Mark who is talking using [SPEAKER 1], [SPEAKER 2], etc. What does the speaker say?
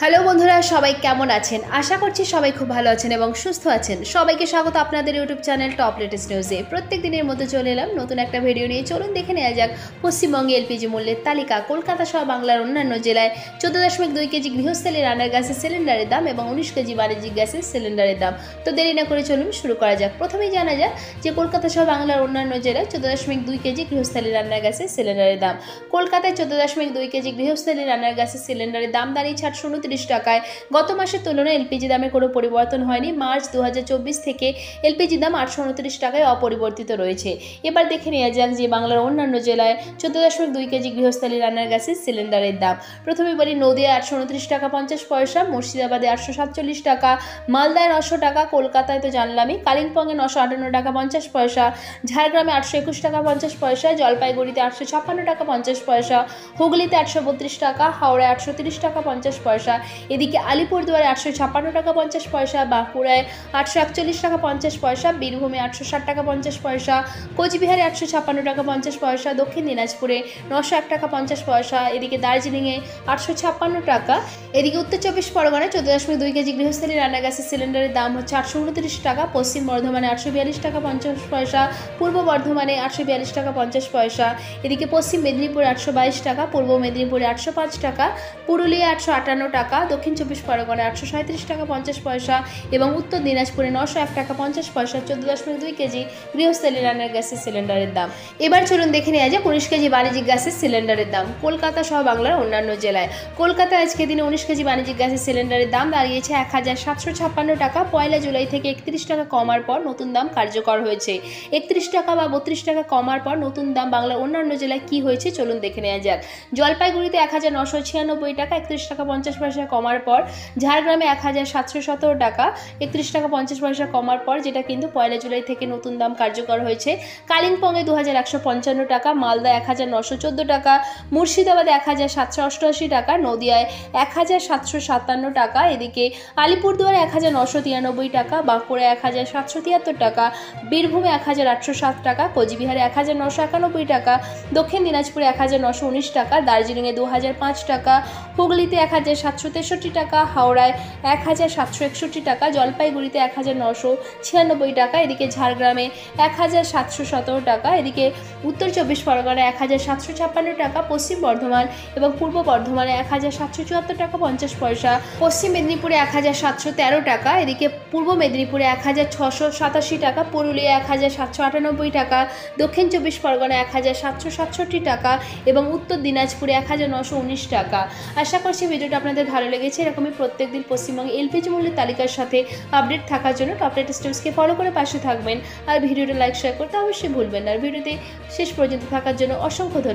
[SPEAKER 1] Hello বন্ধুরা, সবাই কেমন আছেন? আশা করছি সবাই খুব ভালো আছেন এবং সুস্থ আছেন। সবাইকে স্বাগত আপনাদের ইউটিউব চ্যানেল টপ লেটেস্ট নিউজে। প্রত্যেক দিনের মতো চলে এলাম নতুন একটা ভিডিও নিয়ে। চলুন দেখে নেওয়া যাক পশ্চিমবঙ্গে এলপিজি মূল্যের তালিকা। কলকাতা সহ বাংলার অন্যান্য জেলায় চোদ্দ দশমিক দুই কেজি গৃহস্থলী রান্নার গ্যাসের সিলিন্ডারের দাম এবং উনিশ কেজি বাণিজ্যিক গ্যাসের সিলিন্ডারের দাম। তো দেরি না করে চলুন শুরু করা যাক। প্রথমেই জানা যাক যে কলকাতা সহ বাংলার অন্যান্য জেলায় চোদ্দ দশমিক দুই কেজি গৃহস্থলী রান্নার গ্যাসের সিলিন্ডারের দাম। কলকাতায় চোদ্দ দশমিক দুই কেজি গৃহস্থলী রান্নার গ্যাসের সিলিন্ডারের দাম দাঁড়িয়েছে আটশো উনত্রিশ টাকায়। গত মাসের তুলনায় এলপিজি দামে কোনো পরিবর্তন হয়নি। মার্চ দু হাজার চব্বিশ থেকে এলপিজি দাম আটশো উনত্রিশ টাকায় অপরিবর্তিত রয়েছে। এবার দেখে নেওয়া যাক যে বাংলার অন্যান্য জেলায় চোদ্দ দশমিক দুই কেজি গৃহস্থলী রান্নার গ্যাসের সিলিন্ডারের দাম। প্রথমে বলি নদিয়া আটশো উনত্রিশ টাকা পঞ্চাশ পয়সা, মুর্শিদাবাদে আটশো সাতচল্লিশ টাকা, মালদায় নশো টাকা, কলকাতায় তো জানলামই। কালিম্পংয়ে নশো আটান্ন টাকা পঞ্চাশ পয়সা, ঝাড়গ্রামে আটশো একুশ টাকা পঞ্চাশ পয়সা, জলপাইগুড়িতে আটশো ছাপ্পান্ন টাকা পঞ্চাশ পয়সা, হুগলিতে আটশো বত্রিশ টাকা, হাওড়ায় আটশো তিরিশ টাকা পঞ্চাশ পয়সা এদিকে আলিপুরদুয়ারে আটশো ছাপ্পান্ন টাকা পঞ্চাশ পয়সা, বাঁকুড়ায় আটশো একচল্লিশ টাকা পঞ্চাশ পয়সা, বীরভূমে আটশো ষাট টাকা পঞ্চাশ পয়সা, কোচবিহারে আটশো ছাপ্পান্ন টাকা পঞ্চাশ পয়সা, দক্ষিণ দিনাজপুরে নশো এক টাকা পঞ্চাশ পয়সা, এদিকে দার্জিলিংয়ে আটশো ছাপ্পান্ন টাকা, এদিকে উত্তর চব্বিশ পরগনায় চোদ্দ দশমিক দুই কেজি গৃহস্থলী রান্না গ্যাসের সিলিন্ডারের দাম হচ্ছে আটশো উনত্রিশ টাকা, পশ্চিম বর্ধমানে আটশো বিয়াল্লিশ টাকা পঞ্চাশ পয়সা, পূর্ব বর্ধমানে আটশো বিয়াল্লিশ টাকা পঞ্চাশ পয়সা, এদিকে পশ্চিম মেদিনীপুরে আটশো বাইশ টাকা, পূর্ব মেদিনীপুরে আটশো পাঁচ টাকা পুরুলিয়া আটশো আটান্ন টাকা দক্ষিণ চব্বিশ পরগনায় আটশো সাঁত্রিশ টাকা পঞ্চাশ পয়সা এবং উত্তর দিনাজপুরে নশো এক টাকা পঞ্চাশ পয়সা, চোদ্দ দশমিক দুই কেজি গৃহস্থলী রান্নার গ্যাসের সিলিন্ডারের দাম। এবার চলুন দেখে নেওয়া যায় উনিশ কেজি বাণিজ্যিক গ্যাসের সিলিন্ডারের দাম। কলকাতা সহ বাংলার অন্যান্য জেলায়। কলকাতায় আজকে দিনে উনিশ কেজি বাণিজ্যিক গ্যাসের সিলিন্ডারের দাম দাঁড়িয়েছে এক হাজার সাতশো ছাপ্পান্ন টাকা। পয়লা জুলাই থেকে একত্রিশ টাকা কমার পর নতুন দাম কার্যকর হয়েছে। একত্রিশ টাকা বা বত্রিশ টাকা কমার পর নতুন দাম বাংলার অন্যান্য জেলায় কি হয়েছে চলুন দেখে নেওয়া যাক। জলপাইগুড়িতে এক হাজার নশো ছিয়ানব্বই টাকা, একত্রিশ টাকা পঞ্চাশ পয়সা কমার পর ঝাড়গ্রামে এক হাজার সাতশো সতেরো টাকা একত্রিশ টাকা পঞ্চাশ পয়সা কমার পর যেটা কিন্তু পয়লা জুলাই থেকে নতুন দাম কার্যকর হয়েছে কালিম্পংয়ে দু হাজার একশো পঞ্চান্ন টাকা মালদা এক হাজার নশো চোদ্দ টাকা মুর্শিদাবাদে এক হাজার সাতশো অষ্টআশি টাকা নদিয়ায় এক হাজার সাতশো সাতান্ন টাকা এদিকে আলিপুরদুয়ারে এক হাজার নশো তিরানব্বই টাকা বাঁকুড়া এক হাজার সাতশো তিয়াত্তর টাকা বীরভূমে এক হাজার আটশো সাত টাকা কোচবিহারে এক হাজার নশো একানব্বই টাকা দক্ষিণ দিনাজপুরে এক হাজার নশো উনিশ টাকা দার্জিলিংয়ে দু হাজার পাঁচ টাকা হুগলিতে এক হাজার সাতশো তেষট্টি টাকা হাওড়ায় এক হাজার সাতশো একষট্টি টাকা জলপাইগুড়িতে এক হাজার নশো ছিয়ানব্বই টাকা এদিকে ঝাড়গ্রামে এক হাজার সাতশো সতেরো টাকা এদিকে উত্তর চব্বিশ পরগনা এক হাজার সাতশো ছাপ্পান্ন টাকা পশ্চিম বর্ধমান এবং পূর্ব বর্ধমানে এক হাজার সাতশো চুয়াত্তর টাকা পঞ্চাশ পয়সা পশ্চিম মেদিনীপুরে এক হাজার সাতশো তেরো টাকা এদিকে পূর্ব মেদিনীপুরে এক হাজার ছশো সাতাশি টাকা পুরুলিয়া এক হাজার সাতশো আটানব্বই টাকা দক্ষিণ চব্বিশ পরগনা এক হাজার সাতশো সাতষট্টি টাকা এবং উত্তর দিনাজপুরে এক হাজার নশো উনিশ টাকা আশা করছি ভিডিওটা আপনাদের ভালো লেগেছে। এরকমই প্রত্যেক দিন পশ্চিমবঙ্গে এলপিজি মূল্যের তালিকার সাথে আপডেট থাকার জন্য টপ রেট স্টেপসকে ফলো করে পাশে থাকবেন। আর ভিডিওটা লাইক শেয়ার করতে অবশ্যই ভুলবেন না। আর ভিডিওতে শেষ পর্যন্ত থাকার জন্য অসংখ্য ধন্যবাদ।